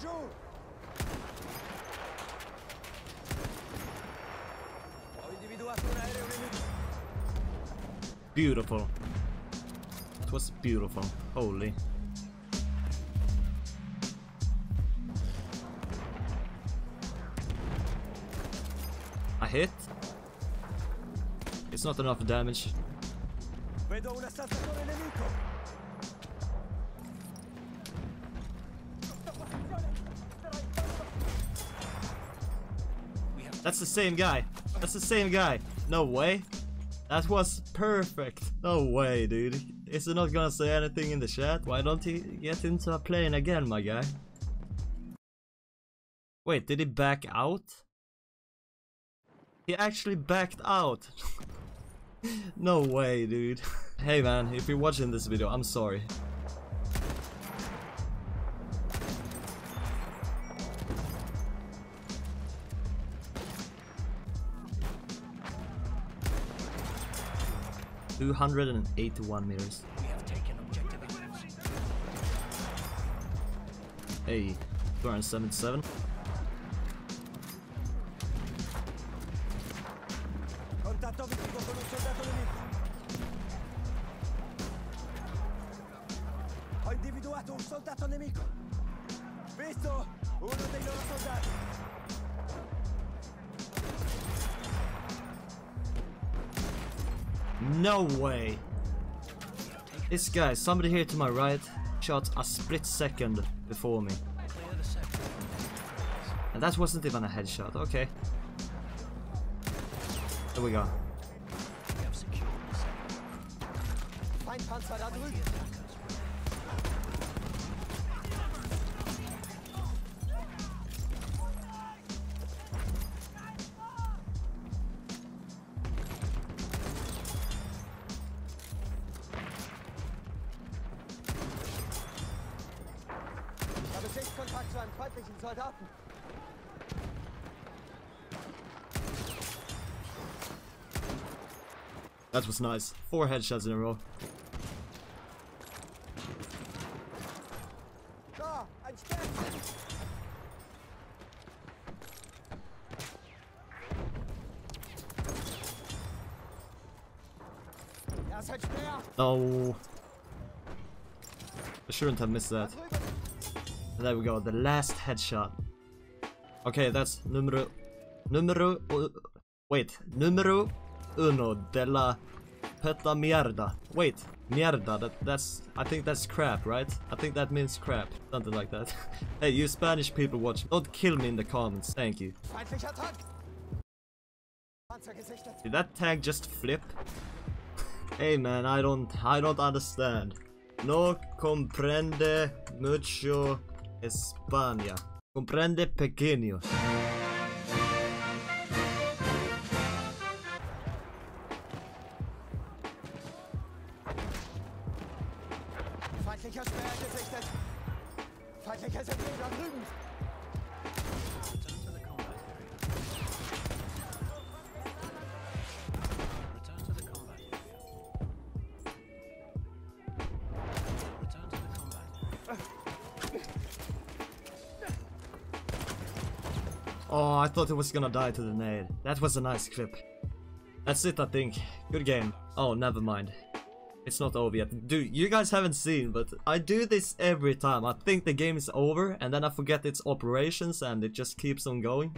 nemico. Beautiful. It was beautiful. Holy. I hit. It's not enough damage. That's the same guy. That's the same guy. No way. That was perfect. No way, dude. Is he not gonna say anything in the chat? Why don't he get into a plane again, my guy? Wait, did he back out? He actually backed out. no way, dude. hey man, if you're watching this video, I'm sorry. Two hundred and eighty-one meters. We have taken objective Hey, 277. Contatto visivo con un soldato nemico. Ho individuato un soldato nemico. Visto uno dei loro soldati. No way. This guy, somebody here to my right, shot a split second before me. And that wasn't even a headshot, okay. There we go. Sichtkontakt zu einem feindlichen Soldaten. That was nice. Four headshots in a row. Oh. I shouldn't have missed that. There we go, the last headshot. Okay, that's numero... Numero... u- Wait, numero uno della peta mierda. Wait, mierda, that, that's... I think that's crap, right? I think that means crap. Something like that. hey, you Spanish people watch, don't kill me in the comments, thank you. Did that tag just flip? hey man, I don't... I don't understand. No comprende mucho España. Comprende pequeño. Oh, I thought it was gonna die to the nade. That was a nice clip. That's it, I think. Good game. Oh, never mind. It's not over yet. Dude, you guys haven't seen, but I do this every time. I think the game is over, and then I forget its operations, and it just keeps on going.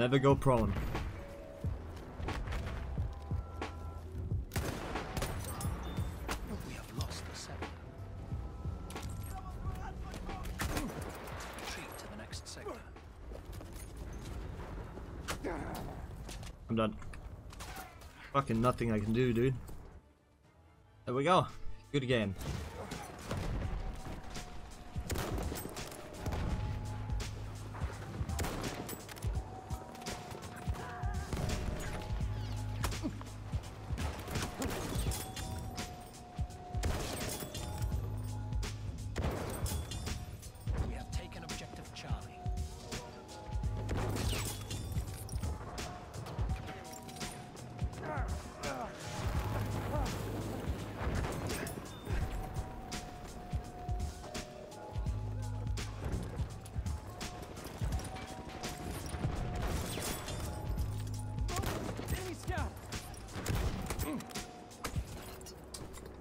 Never go prone. I'm done. Fucking nothing I can do, dude. There we go. Good game.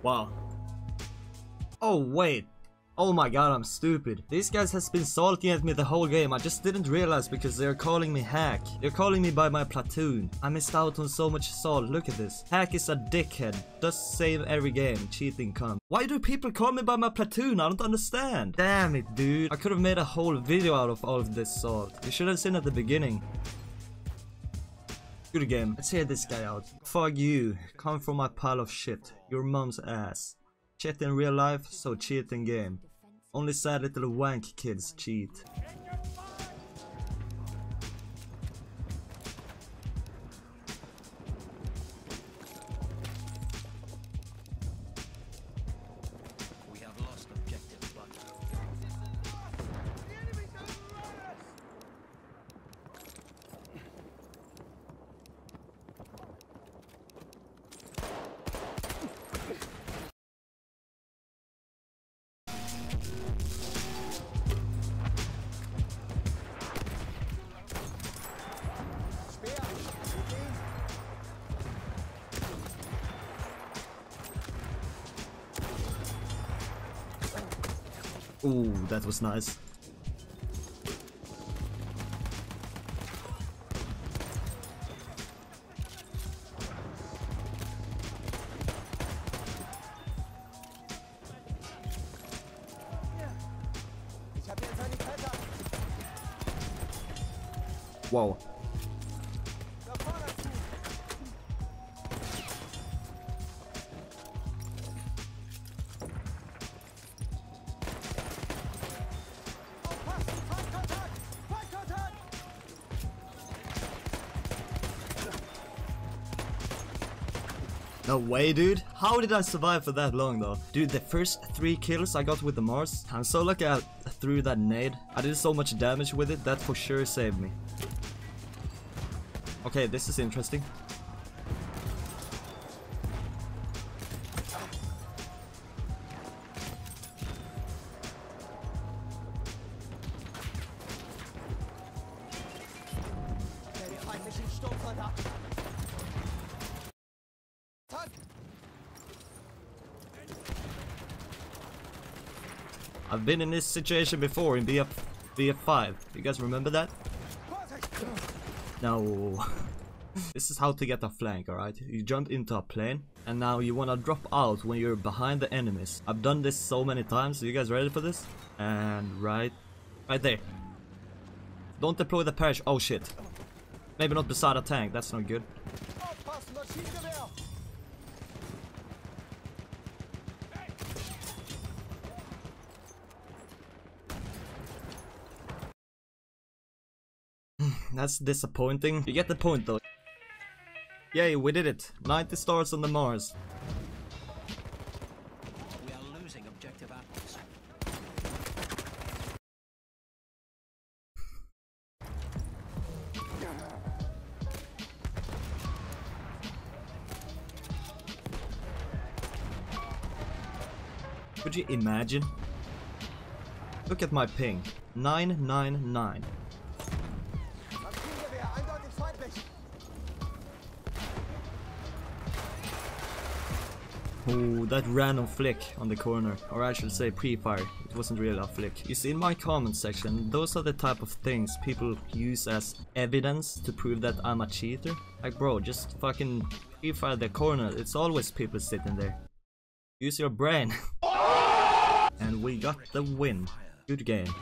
Wow. Oh wait. Oh my god, I'm stupid. These guys has been salting at me the whole game. I just didn't realize because they're calling me hack. They're calling me by my platoon. I missed out on so much salt. Look at this. Hack is a dickhead. Does save every game. Cheating cunt. Why do people call me by my platoon? I don't understand. Damn it, dude. I could have made a whole video out of all of this salt. You should have seen at the beginning. Good game. Let's hear this guy out. Fuck you. Come from my pile of shit. Your mom's ass. Cheat in real life, so cheat in game. Only sad little wank kids cheat. Ooh, that was nice. Ich No way, dude. How did I survive for that long, though? Dude, the first three kills I got with the Mars, I'm so lucky I threw that nade. I did so much damage with it, that for sure saved me. Okay, this is interesting. Feindlichen Sturmsoldat! I've been in this situation before in BF BF5. You guys remember that? No. this is how to get a flank, alright? You jump into a plane, and now you wanna drop out when you're behind the enemies. I've done this so many times, you guys ready for this? And right, right there. Don't deploy the parachute, oh shit. Maybe not beside a tank, that's not good. That's disappointing. You get the point though. Yay, we did it. 90 stars on the Mars. We are losing objective apples. Could you imagine? Look at my ping. 999. That random flick on the corner. Or I should say pre-fire. It wasn't really a flick. You see, in my comment section, those are the type of things people use as evidence to prove that I'm a cheater. Like bro, just fucking pre-fire the corner. It's always people sitting there. Use your brain. and we got the win. Good game.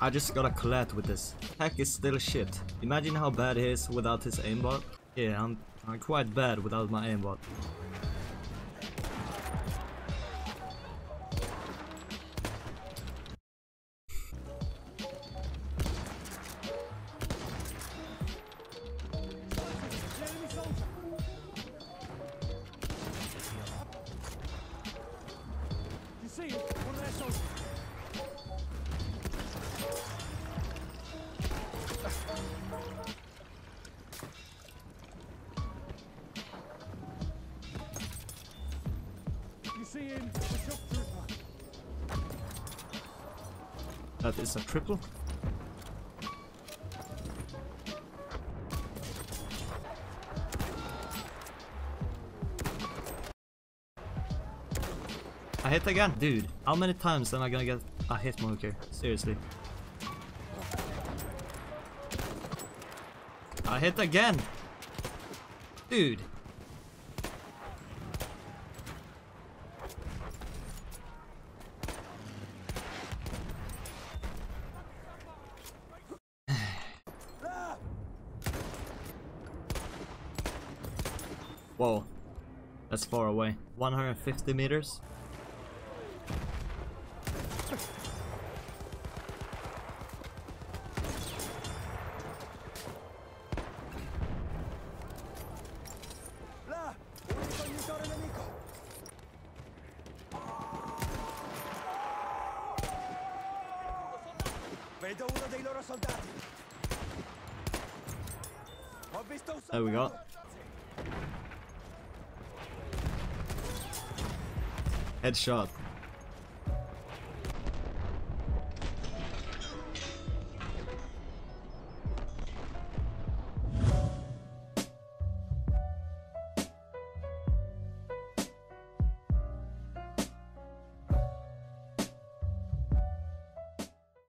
I just got a collat with this. Hack is still shit. Imagine how bad he is without his aimbot. Yeah, I'm, I'm quite bad without my aimbot. That is a triple. I hit again? Dude, how many times am I gonna get a hit marker? Seriously. I hit again! Dude. Whoa. That's far away. 150 meters. There we go. Headshot.